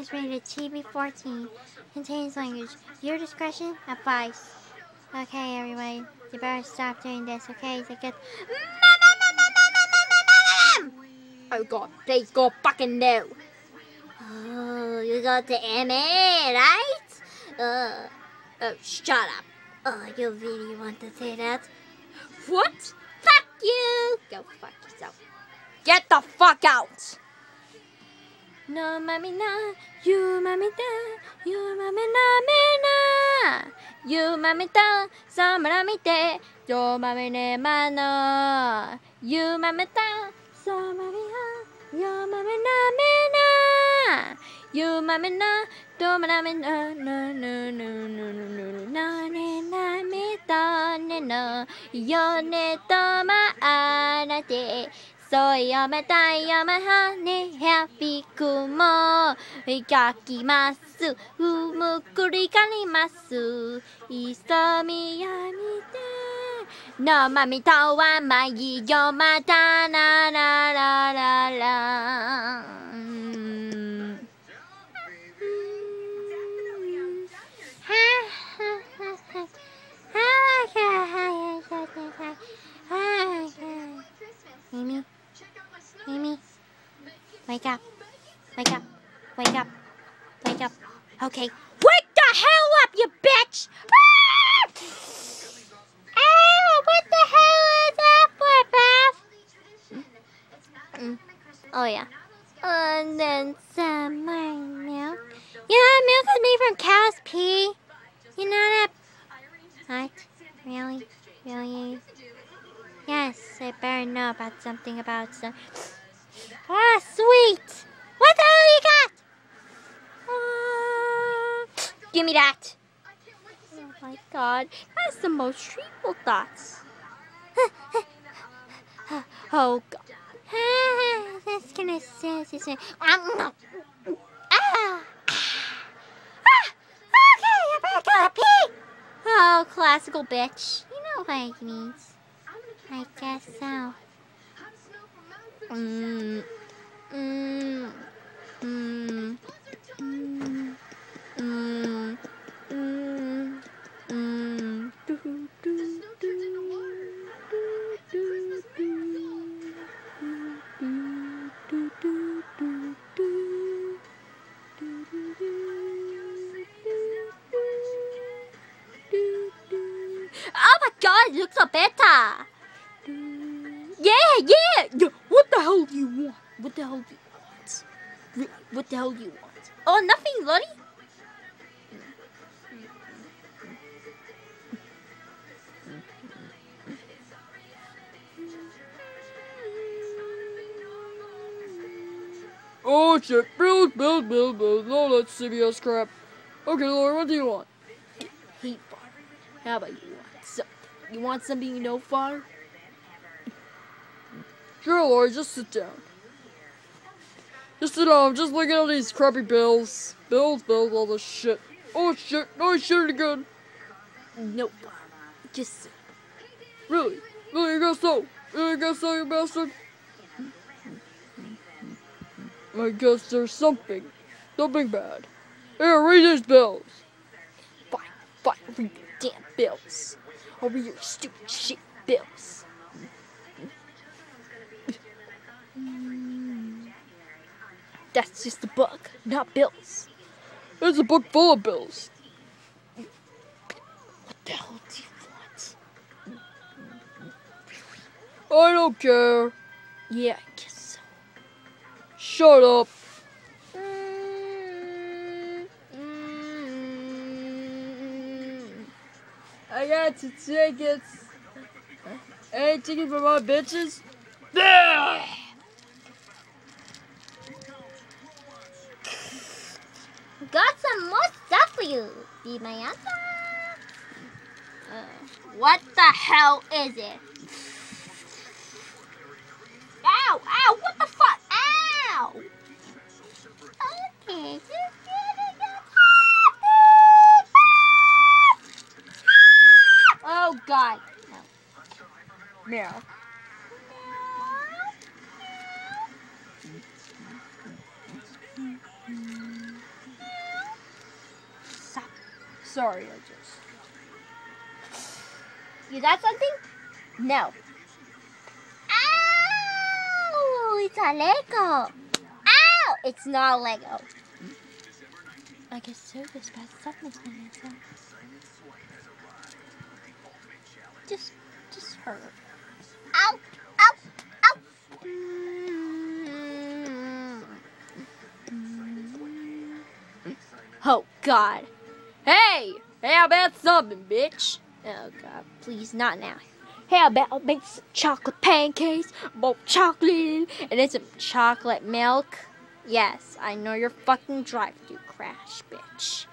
is rated TV-14. Contains language. Your discretion advised. Okay, everybody. You better stop doing this, okay? So get... Oh god, please go fucking no. Oh, you got the MA, right? Uh, oh, shut up. Oh, you really want to say that? What? Fuck you! Go fuck yourself. Get the fuck out! のまみなゆまみたゆまめなめな。ゆまみたさむらみてよまめねまの。ゆまみたさまみはよまめなめな。ゆまみなどまらめなぬぬぬぬぬぬ。ぬなねなめたねの。よねとまあなて。そうやめたいやめはねやびくも描きます。ふむくりかります。いさみやみて。のまみとはまいよまたならららら。う Mimi, wake up. Wake up. Wake up. Wake up. Okay. Wake the hell up, you bitch! Ah! Ow! What the hell is that for, Beth? Oh, yeah. And then some more milk. You know that milk is made from cow's pee? You know that? What? Really? Really? Yes, I better know about something about some. Ah, sweet! What the hell you got? Uh, give me that. Oh my god, that's the most treatful thoughts. oh god. that's gonna say this. Ah! Ah! Okay, I better go pee. Oh, classical bitch. You know what it means. I guess so. Do, do, Oh my god, it looks so better! Yeah, yeah, yeah! What the hell do you want? What the hell do you want? Really, what the hell do you want? Oh, nothing, Lottie. Oh shit, build, build, build, build. No, that's CBS crap. Okay, Laura, what do you want? Hey, Fire. How about you want something? You want something you know, Fire? Sure, Laura, just sit down. Just sit down, I'm just looking at these crappy bills. Bills, bills, all this shit. Oh shit, no shit again. Nope. Just sit. Really? Really, you guess so? Really, you guess so, you bastard? I guess there's something. Something bad. Here, read these bills. Fine, fine, read your damn bills. I'll read your stupid shit bills. That's just a book, not bills. It's a book full of bills. What the hell do you want? I don't care. Yeah, I guess so. Shut up. Mm-hmm. I got two tickets. Any tickets for my bitches? Yeah! Got some more Be my answer. Uh, what the hell is it? Ow! Ow! What the fuck? Ow! Okay. Oh God! No. Meow. Sorry, I just. You got something? No. Ow! It's a Lego. Ow! It's not a Lego. I guess so. This bad stuff makes me. Just, just her. Ow! Ow! Ow! Oh God. Hey, how about something, bitch? Oh God, please not now. How about make some chocolate pancakes, more chocolate, and then some chocolate milk? Yes, I know your fucking drive-through crash, bitch.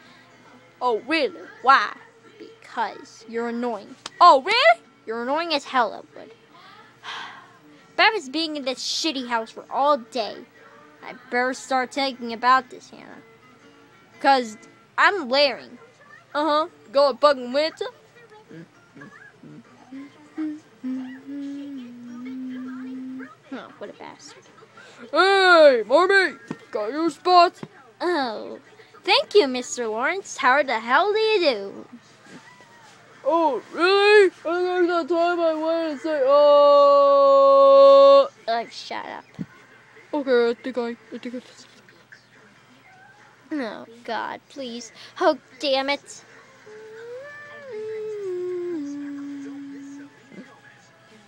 Oh really? Why? Because you're annoying. Oh really? You're annoying as hell, Elwood. If I was being in this shitty house for all day, I better start thinking about this, Hannah. Cause I'm layering. Uh huh. Go fucking winter. Oh, what a bastard. Hey, Marmy, got your spots? Oh, thank you, Mr. Lawrence. How the hell do you do? Oh, really? I think that time I went and say, oh. Oh, shut up. Okay, I think I, I think I just. Oh, God, please. Oh, damn it.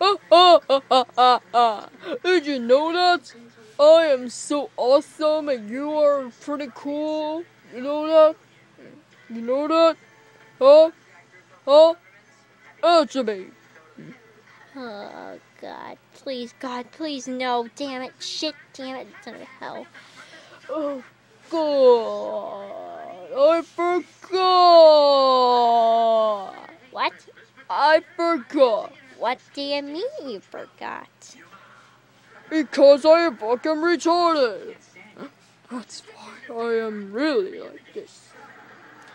Ah, ah, ah, ah, ah. Did you know that? I am so awesome and you are pretty cool. You know that? You know that? Huh? Huh? Answer me. Oh, God. Please, God, please, no. Damn it. Shit, damn it. Son of hell. Oh, God. I forgot. What? I forgot. What do you mean you forgot? Because I am fucking retarded. That's why I am really like this.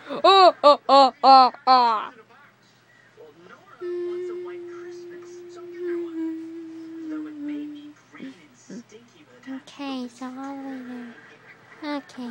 Ah, ah, ah, ah, ah. Okay, so all the way there. Okay,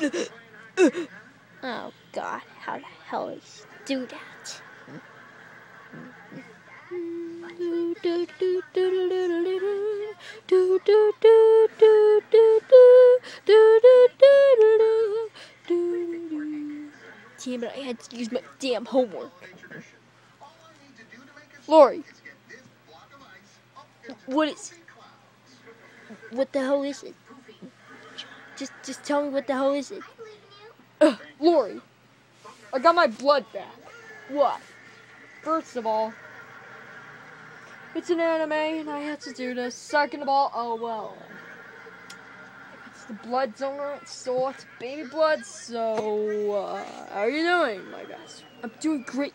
Oh God, how the hell did do that? Damn it, I had to use my damn homework. Laurie, What is What the hell is it? Just just tell me what the hell is it? Ugh, Laurie, I got my blood back. What? First of all, it's an anime and I had to do this. Second of all, oh well. It's the blood donor, so it's baby blood, so uh, how are you doing, my best? I'm doing great.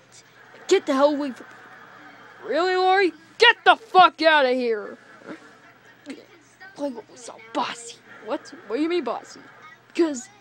Get the hell away from me. Really, Laurie? Get the fuck out of here! Like what was so bossy. What? What do you mean, bossy? Because